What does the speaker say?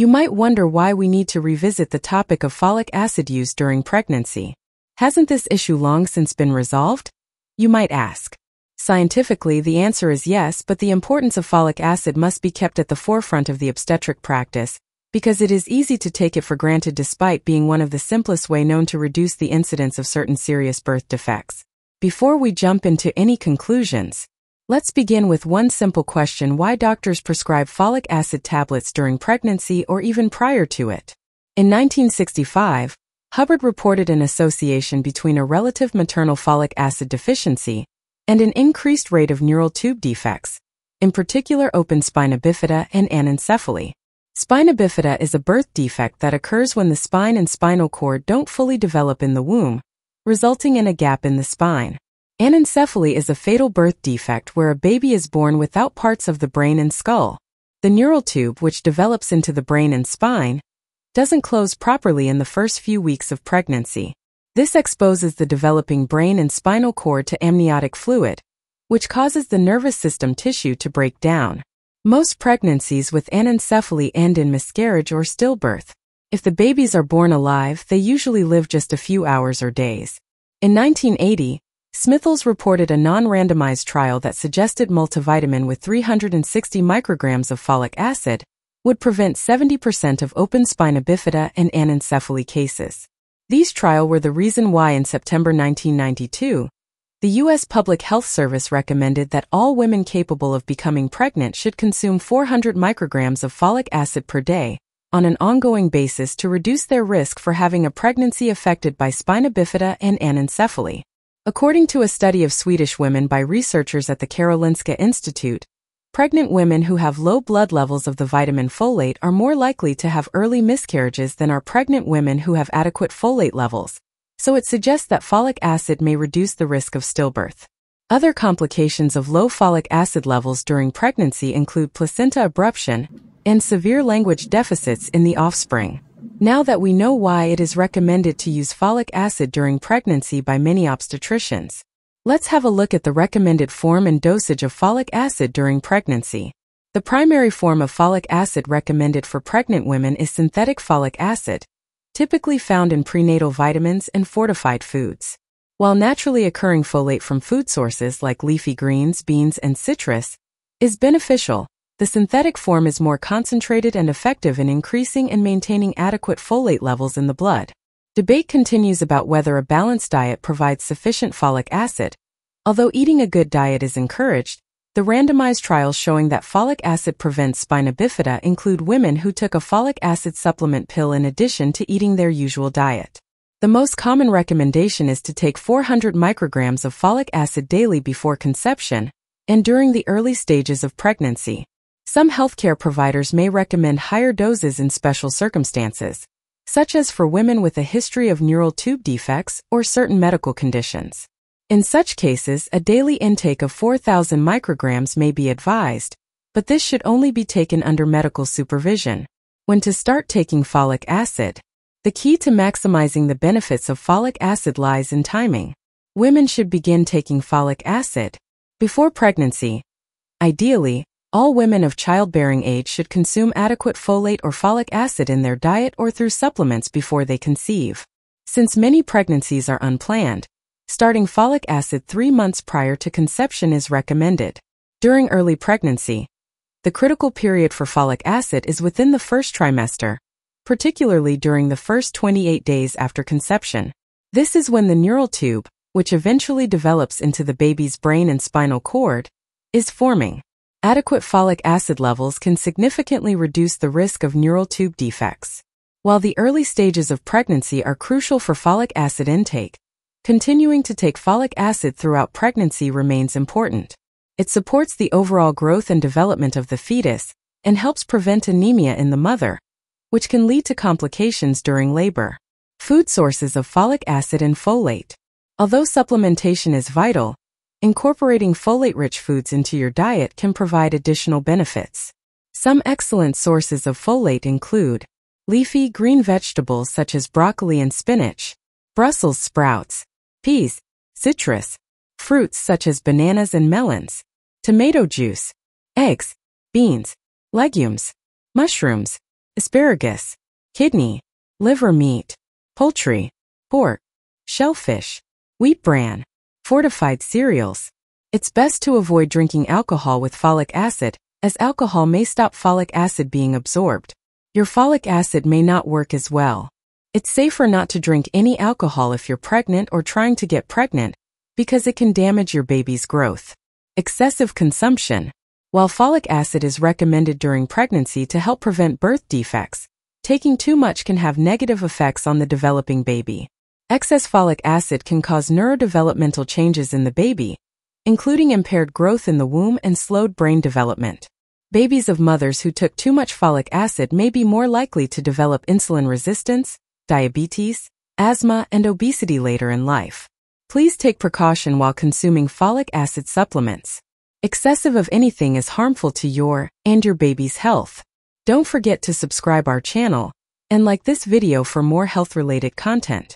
You might wonder why we need to revisit the topic of folic acid use during pregnancy. Hasn't this issue long since been resolved? You might ask. Scientifically, the answer is yes, but the importance of folic acid must be kept at the forefront of the obstetric practice, because it is easy to take it for granted despite being one of the simplest way known to reduce the incidence of certain serious birth defects. Before we jump into any conclusions, let's begin with one simple question why doctors prescribe folic acid tablets during pregnancy or even prior to it. In 1965, Hibbard reported an association between a relative maternal folic acid deficiency and an increased rate of neural tube defects, in particular open spina bifida and anencephaly. Spina bifida is a birth defect that occurs when the spine and spinal cord don't fully develop in the womb, resulting in a gap in the spine. Anencephaly is a fatal birth defect where a baby is born without parts of the brain and skull. The neural tube, which develops into the brain and spine, doesn't close properly in the first few weeks of pregnancy. This exposes the developing brain and spinal cord to amniotic fluid, which causes the nervous system tissue to break down. Most pregnancies with anencephaly end in miscarriage or stillbirth. If the babies are born alive, they usually live just a few hours or days. In 1980, Smithells reported a non-randomized trial that suggested multivitamin with 360 micrograms of folic acid would prevent 70% of open spina bifida and anencephaly cases. These trials were the reason why in September 1992, the U.S. Public Health Service recommended that all women capable of becoming pregnant should consume 400 micrograms of folic acid per day on an ongoing basis to reduce their risk for having a pregnancy affected by spina bifida and anencephaly. According to a study of Swedish women by researchers at the Karolinska Institute, Pregnant women who have low blood levels of the vitamin folate are more likely to have early miscarriages than are pregnant women who have adequate folate levels, so it suggests that folic acid may reduce the risk of stillbirth. Other complications of low folic acid levels during pregnancy include placenta abruption and severe language deficits in the offspring. Now that we know why it is recommended to use folic acid during pregnancy by many obstetricians, Let's have a look at the recommended form and dosage of folic acid during pregnancy. The primary form of folic acid recommended for pregnant women is synthetic folic acid, typically found in prenatal vitamins and fortified foods. While naturally occurring folate from food sources like leafy greens, beans, and citrus is beneficial, the synthetic form is more concentrated and effective in increasing and maintaining adequate folate levels in the blood. Debate continues about whether a balanced diet provides sufficient folic acid. Although eating a good diet is encouraged, the randomized trials showing that folic acid prevents spina bifida include women who took a folic acid supplement pill in addition to eating their usual diet. The most common recommendation is to take 400 micrograms of folic acid daily before conception and during the early stages of pregnancy. Some healthcare providers may recommend higher doses in special circumstances such as for women with a history of neural tube defects or certain medical conditions. In such cases, a daily intake of 4,000 micrograms may be advised, but this should only be taken under medical supervision. When to start taking folic acid, the key to maximizing the benefits of folic acid lies in timing. Women should begin taking folic acid before pregnancy, ideally all women of childbearing age should consume adequate folate or folic acid in their diet or through supplements before they conceive. Since many pregnancies are unplanned, starting folic acid three months prior to conception is recommended. During early pregnancy, the critical period for folic acid is within the first trimester, particularly during the first 28 days after conception. This is when the neural tube, which eventually develops into the baby's brain and spinal cord, is forming. Adequate folic acid levels can significantly reduce the risk of neural tube defects. While the early stages of pregnancy are crucial for folic acid intake, continuing to take folic acid throughout pregnancy remains important. It supports the overall growth and development of the fetus and helps prevent anemia in the mother, which can lead to complications during labor. Food sources of folic acid and folate. Although supplementation is vital, Incorporating folate-rich foods into your diet can provide additional benefits. Some excellent sources of folate include leafy green vegetables such as broccoli and spinach, Brussels sprouts, peas, citrus, fruits such as bananas and melons, tomato juice, eggs, beans, legumes, mushrooms, asparagus, kidney, liver meat, poultry, pork, shellfish, wheat bran, fortified cereals. It's best to avoid drinking alcohol with folic acid, as alcohol may stop folic acid being absorbed. Your folic acid may not work as well. It's safer not to drink any alcohol if you're pregnant or trying to get pregnant, because it can damage your baby's growth. Excessive consumption. While folic acid is recommended during pregnancy to help prevent birth defects, taking too much can have negative effects on the developing baby. Excess folic acid can cause neurodevelopmental changes in the baby, including impaired growth in the womb and slowed brain development. Babies of mothers who took too much folic acid may be more likely to develop insulin resistance, diabetes, asthma, and obesity later in life. Please take precaution while consuming folic acid supplements. Excessive of anything is harmful to your and your baby's health. Don't forget to subscribe our channel and like this video for more health-related content.